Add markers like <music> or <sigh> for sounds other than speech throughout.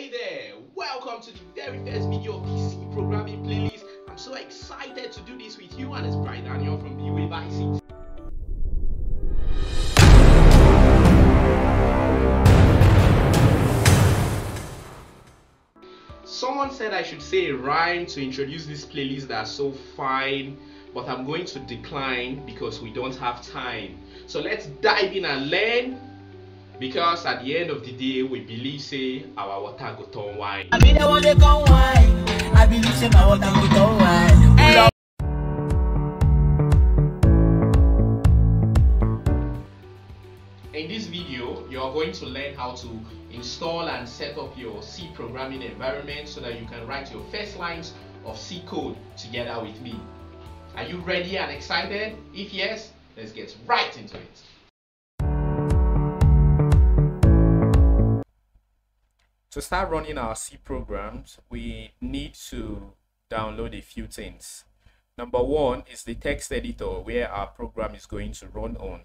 Hey there! Welcome to the very first video of the programming playlist. I'm so excited to do this with you, and it's Bright Daniel from B-Wave. Someone said I should say a rhyme to introduce this playlist that's so fine, but I'm going to decline because we don't have time. So let's dive in and learn because at the end of the day we believe say our water go turn wine. I be the one they come wine. I believe say my water go turn wine. Hey. In this video, you are going to learn how to install and set up your C programming environment so that you can write your first lines of C code together with me. Are you ready and excited? If yes, let's get right into it. To start running our C programs, we need to download a few things. Number one is the text editor where our program is going to run on.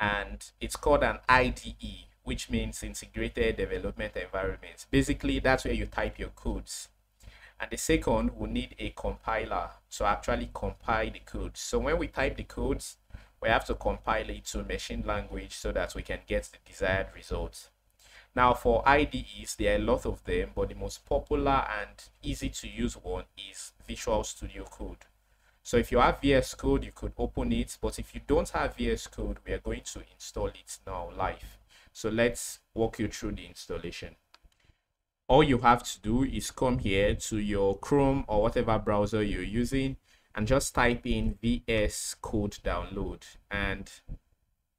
And it's called an IDE, which means Integrated Development Environment. Basically, that's where you type your codes. And the second, we need a compiler to actually compile the code. So when we type the codes, we have to compile it to machine language so that we can get the desired results. Now for IDEs, there are a lot of them, but the most popular and easy to use one is Visual Studio Code. So if you have VS Code, you could open it, but if you don't have VS Code, we are going to install it now live. So let's walk you through the installation. All you have to do is come here to your Chrome or whatever browser you're using and just type in VS Code download and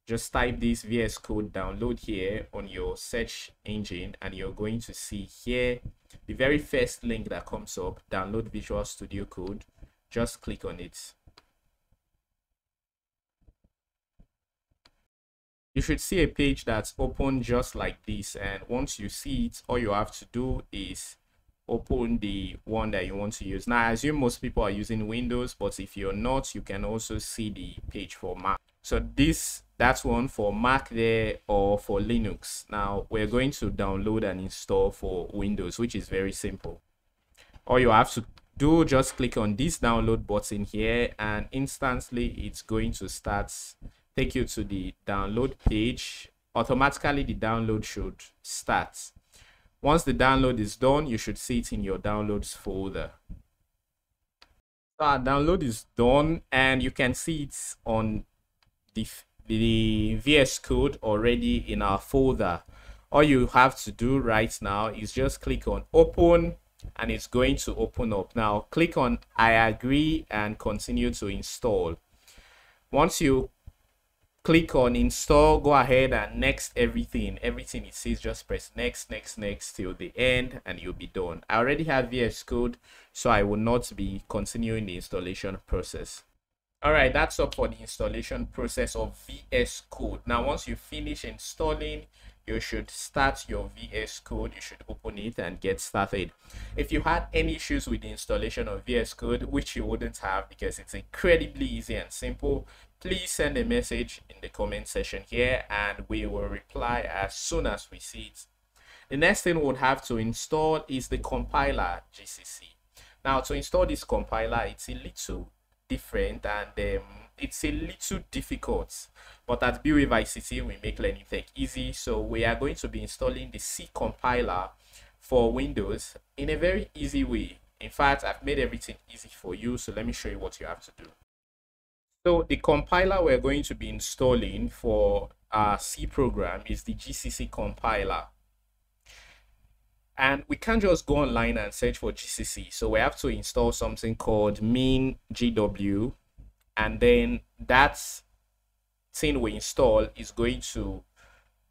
just type this VS Code download here on your search engine and you're going to see here the very first link that comes up download Visual Studio Code. Just click on it. You should see a page that's open just like this and once you see it all you have to do is open the one that you want to use. Now i assume most people are using windows but if you're not you can also see the page for mac so this that's one for mac there or for linux. Now we're going to download and install for windows which is very simple. All you have to do just click on this download button here and instantly it's going to start take you to the download page. Automatically the download should start. Once the download is done you should see it in your downloads folder. So our download is done and you can see it on the, the VS Code already in our folder. All you have to do right now is just click on open and it's going to open up. Now click on I agree and continue to install. Once you click on install, go ahead and next everything. Everything it says just press next, next, next till the end and you'll be done. I already have VS Code so I will not be continuing the installation process all right that's up for the installation process of vs code. Now once you finish installing you should start your vs code. You should open it and get started. If you had any issues with the installation of vs code which you wouldn't have because it's incredibly easy and simple please send a message in the comment section here and we will reply as soon as we see it. The next thing we'll have to install is the compiler gcc now to install this compiler it's a little different and um, it's a little difficult. But at B-Wave ICT we make learning tech easy. So we are going to be installing the C compiler for Windows in a very easy way. In fact I've made everything easy for you so let me show you what you have to do. So the compiler we're going to be installing for our C program is the GCC compiler and we can't just go online and search for GCC. So we have to install something called min GW, and then that thing we install is going to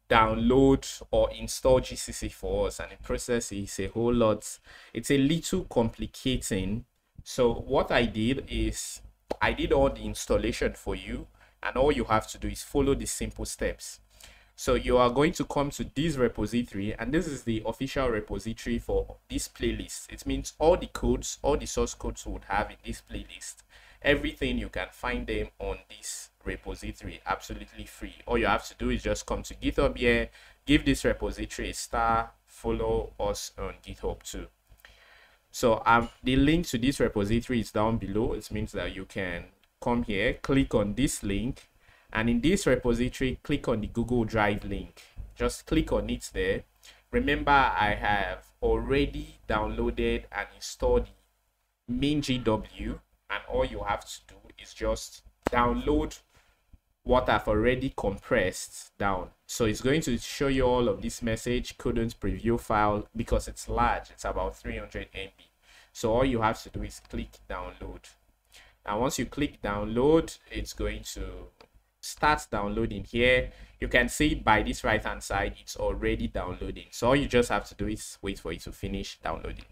download or install GCC for us. And the process is a whole lot. It's a little complicating. So what I did is I did all the installation for you, and all you have to do is follow the simple steps. So you are going to come to this repository and this is the official repository for this playlist. It means all the codes, all the source codes would have in this playlist. Everything you can find them on this repository absolutely free. All you have to do is just come to GitHub here, give this repository a star follow us on GitHub too. So um, the link to this repository is down below. It means that you can come here, click on this link, and in this repository, click on the Google Drive link. Just click on it there. Remember, I have already downloaded and installed MinGW, and all you have to do is just download what I've already compressed down. So it's going to show you all of this message couldn't preview file because it's large. It's about 300 MB. So all you have to do is click download. And once you click download, it's going to start downloading here. You can see by this right hand side, it's already downloading. So all you just have to do is wait for it to finish downloading.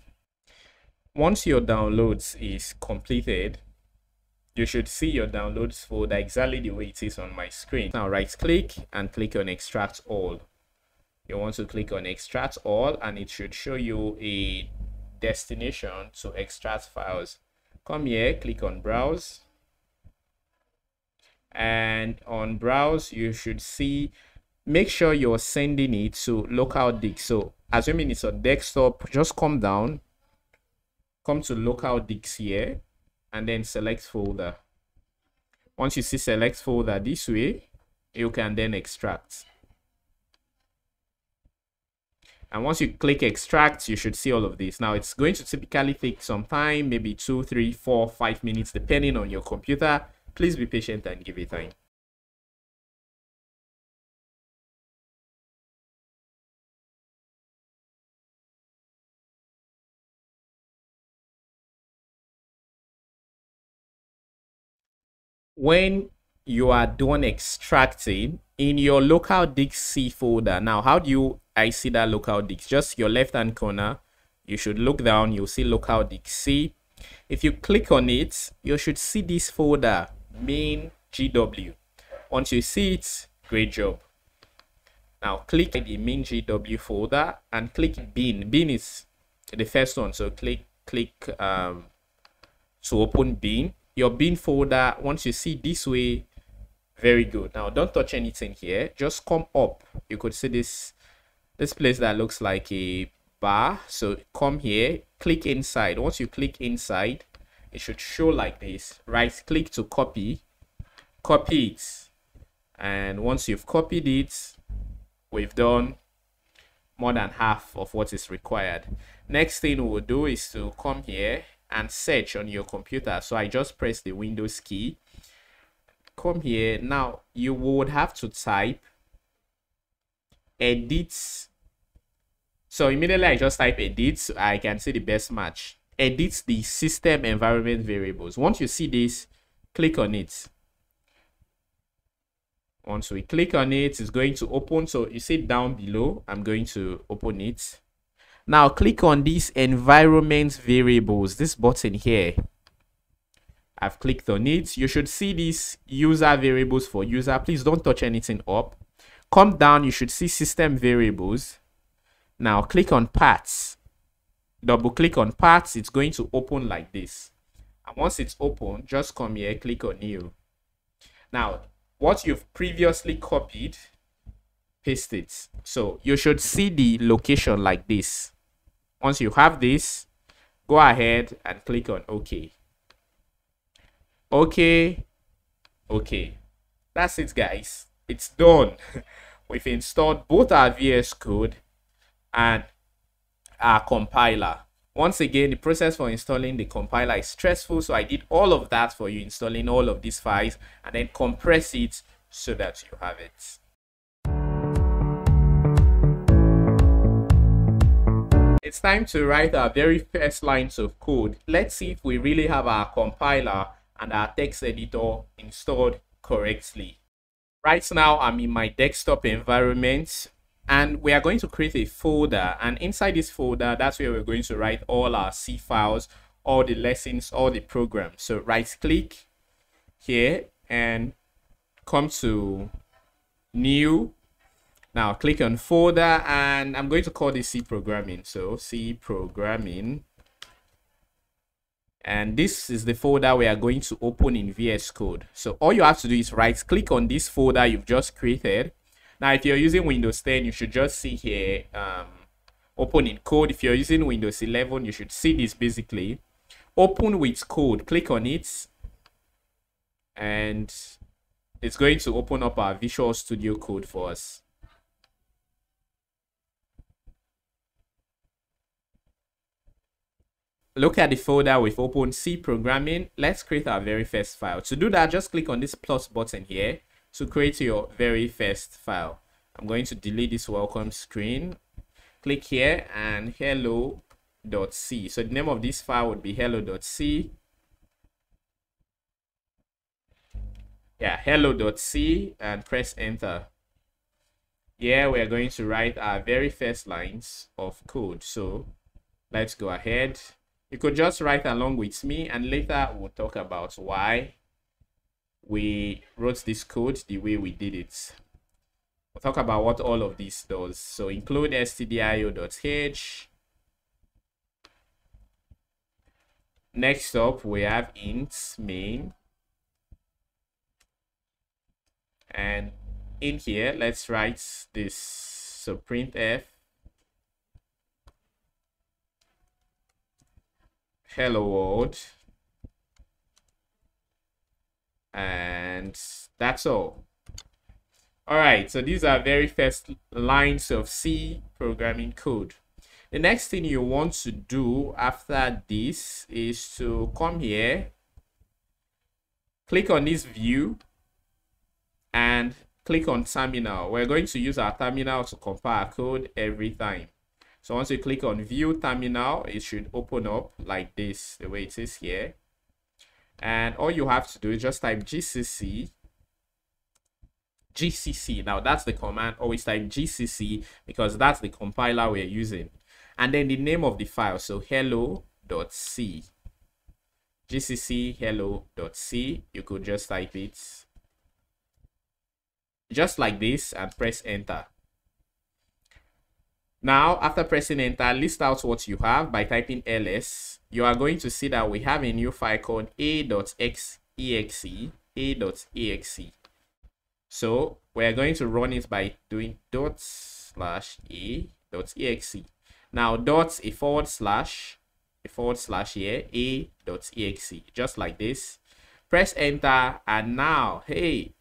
Once your downloads is completed, you should see your downloads folder exactly the way it is on my screen. Now right click and click on extract all. You want to click on extract all and it should show you a destination to extract files. Come here, click on browse. And on browse, you should see, make sure you're sending it to local disk. So assuming it's a desktop, just come down, come to local disk here and then select folder. Once you see select folder this way, you can then extract. And once you click extract, you should see all of this. Now it's going to typically take some time, maybe two, three, four, five minutes, depending on your computer. Please be patient and give it time. when you are done extracting in your local disk folder. Now, how do you I see that local disk? Just your left hand corner, you should look down, you'll see local disk C. If you click on it, you should see this folder, main GW. Once you see it, great job. Now click the MinGW folder and click bin. Bin is the first one, so click click um, to open bin your bin folder once you see this way very good now don't touch anything here just come up you could see this this place that looks like a bar so come here click inside once you click inside it should show like this right click to copy copy it and once you've copied it we've done more than half of what is required next thing we'll do is to come here and search on your computer. So I just press the Windows key. Come here. Now you would have to type edit. So immediately I just type edit. So I can see the best match. Edit the system environment variables. Once you see this, click on it. Once we click on it, it's going to open. So you see down below, I'm going to open it. Now click on these environment variables, this button here. I've clicked on it. You should see these user variables for user. Please don't touch anything up. Come down, you should see system variables. Now click on parts. Double click on parts. It's going to open like this. And once it's open, just come here, click on new. Now, what you've previously copied, paste it. So you should see the location like this. Once you have this, go ahead and click on OK. OK. OK. That's it, guys. It's done. <laughs> We've installed both our VS Code and our compiler. Once again, the process for installing the compiler is stressful, so I did all of that for you, installing all of these files and then compress it so that you have it. It's time to write our very first lines of code. Let's see if we really have our compiler and our text editor installed correctly. Right now, I'm in my desktop environment and we are going to create a folder and inside this folder, that's where we're going to write all our C files, all the lessons, all the programs. So right click here and come to new now click on folder and I'm going to call this C programming. So C programming. And this is the folder we are going to open in VS Code. So all you have to do is right click on this folder you've just created. Now if you're using Windows 10, you should just see here um, open in code. If you're using windows 11 you should see this basically. Open with code. Click on it. And it's going to open up our visual studio code for us. Look at the folder with open C programming. Let's create our very first file. To do that, just click on this plus button here to create your very first file. I'm going to delete this welcome screen. Click here and hello.c. So the name of this file would be hello.c. Yeah, hello.c and press enter. Here we're going to write our very first lines of code. So let's go ahead you could just write along with me and later we'll talk about why we wrote this code the way we did it. We'll talk about what all of this does. So include stdio.h. Next up, we have int main. And in here, let's write this. So printf hello world and that's all. All right so these are very first lines of c programming code. The next thing you want to do after this is to come here click on this view and click on terminal. We're going to use our terminal to compile code every time. So once you click on view terminal, it should open up like this, the way it is here. And all you have to do is just type gcc gcc now that's the command. Always type gcc because that's the compiler we're using. And then the name of the file. So hello.c gcc hello.c you could just type it just like this and press enter now, after pressing enter, list out what you have by typing ls. You are going to see that we have a new file called a.exe, a.exe. So we're going to run it by doing dot slash a.exe. Now dot a forward slash, a forward slash here, a.exe, just like this. Press enter and now, hey,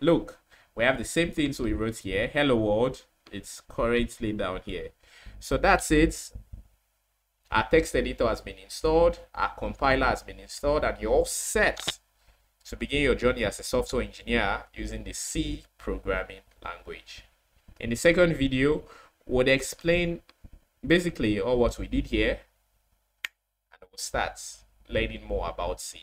look, we have the same things we wrote here. Hello world, it's currently down here. So that's it. Our text editor has been installed our compiler has been installed and you're all set to begin your journey as a software engineer using the c programming language. In the second video we'll explain basically all what we did here and we'll start learning more about c